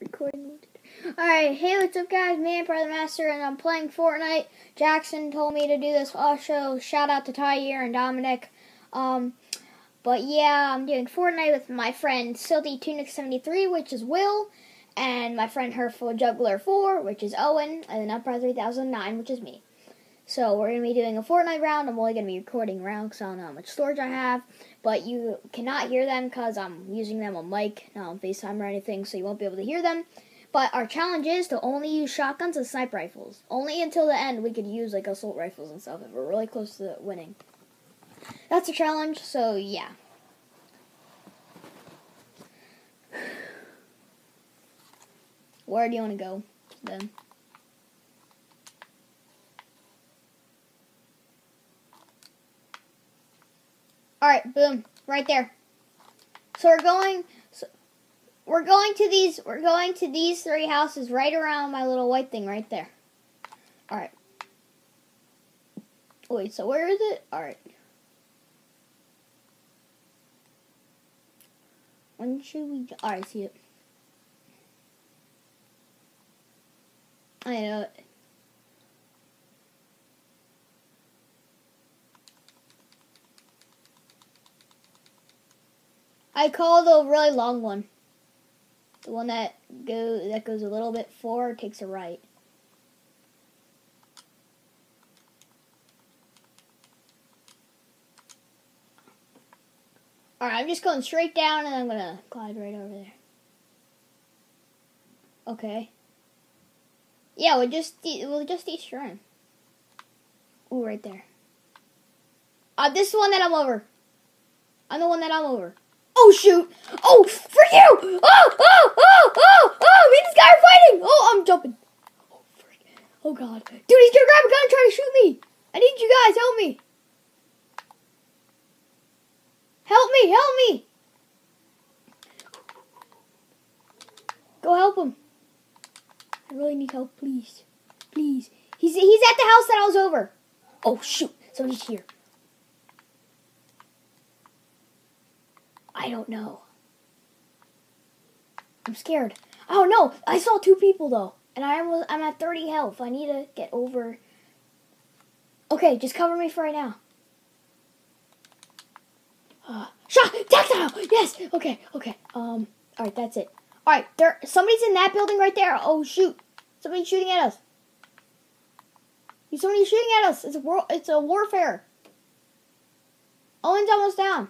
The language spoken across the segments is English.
recording. Alright, hey, what's up, guys? Me and Brother Master, and I'm playing Fortnite. Jackson told me to do this also. Shout out to Tyre and Dominic. Um, but yeah, I'm doing Fortnite with my friend Silty Tunic 73, which is Will, and my friend Herful Juggler 4, which is Owen, and then Upright 3009, which is me. So we're gonna be doing a Fortnite round. I'm only gonna be recording rounds because I don't know how much storage I have, but you cannot hear them because I'm using them on mic, not on FaceTime or anything, so you won't be able to hear them. But our challenge is to only use shotguns and sniper rifles. Only until the end we could use like assault rifles and stuff if we're really close to winning. That's a challenge, so yeah. Where do you want to go then? All right, boom, right there. So we're going. So we're going to these. We're going to these three houses right around my little white thing right there. All right. Wait. So where is it? All right. When should we? All right, see it. I know it. I call the really long one. The one that go that goes a little bit forward, takes a right. Alright, I'm just going straight down and I'm gonna glide right over there. Okay. Yeah, we'll just we'll just destroy Ooh, right there. Uh, this is the one that I'm over. I'm the one that I'm over. Oh shoot! Oh, for you! Oh, oh, oh, oh, oh! Me and this guy are fighting! Oh, I'm jumping. Oh, frick. Oh god. Dude, he's gonna grab a gun and try to shoot me! I need you guys, help me! Help me, help me! Go help him. I really need help, please. Please. He's he's at the house that I was over. Oh shoot, somebody's here. I don't know. I'm scared. Oh no! I saw two people though, and I am I'm at 30 health. I need to get over. Okay, just cover me for right now. Uh, shot! Tactile! Yes! Okay, okay. Um, alright, that's it. Alright, there somebody's in that building right there. Oh shoot. Somebody's shooting at us. Somebody's shooting at us. It's a war it's a warfare. Owen's almost down.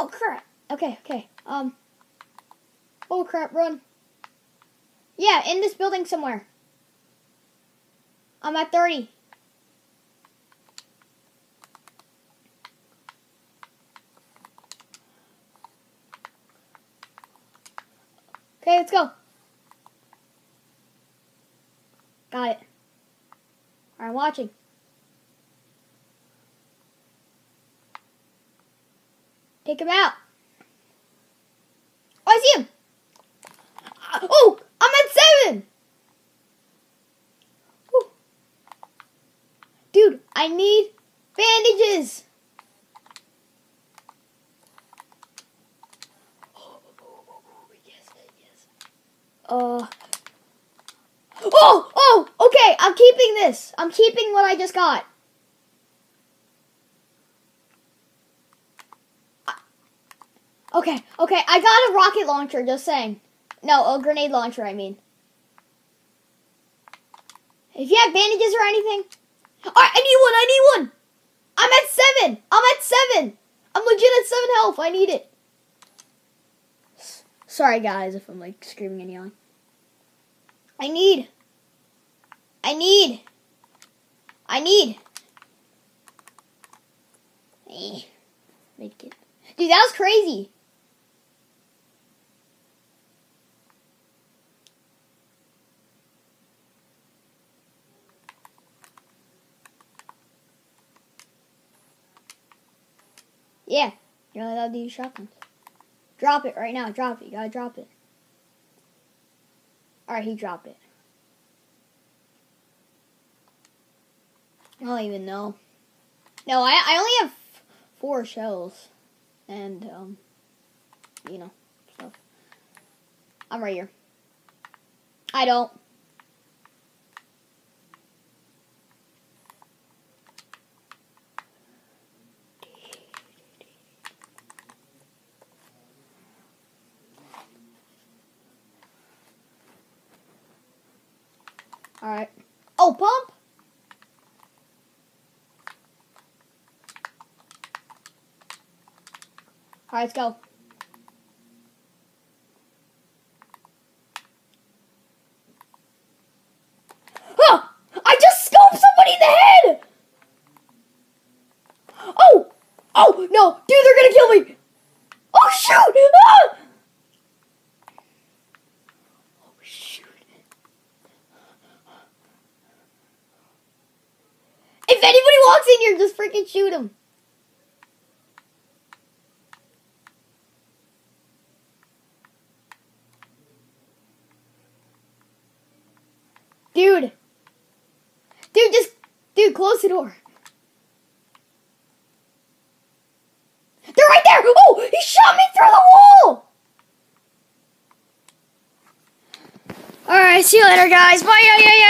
Oh crap. Okay, okay. Um. Oh crap, run. Yeah, in this building somewhere. I'm at 30. Okay, let's go. Got it. I'm watching. Take him out. Oh, I see him. Oh, I'm at seven. Whew. Dude, I need bandages. Uh. Oh, oh, okay. I'm keeping this. I'm keeping what I just got. Okay, okay, I got a rocket launcher, just saying. No, a grenade launcher, I mean. If you have bandages or anything. Alright, I need one, I need one! I'm at seven! I'm at seven! I'm legit at seven health, I need it. Sorry, guys, if I'm like screaming and yelling. I need. I need. I need. Eh, it. Dude, that was crazy. Yeah, you're only allowed to use shotguns. Drop it right now. Drop it. You gotta drop it. Alright, he dropped it. I don't even know. No, I, I only have four shells. And, um, you know, stuff. I'm right here. I don't. Alright. Oh, pump! Alright, let's go. Huh! I just scoped somebody in the head! Oh! Oh, no! Dude, they're gonna kill me! Oh, shoot! Ah! Oh, shoot. If anybody walks in just freaking shoot him. Dude. Dude, just, dude, close the door. They're right there! Oh, he shot me through the wall! Alright, see you later, guys. Bye, bye, bye, bye.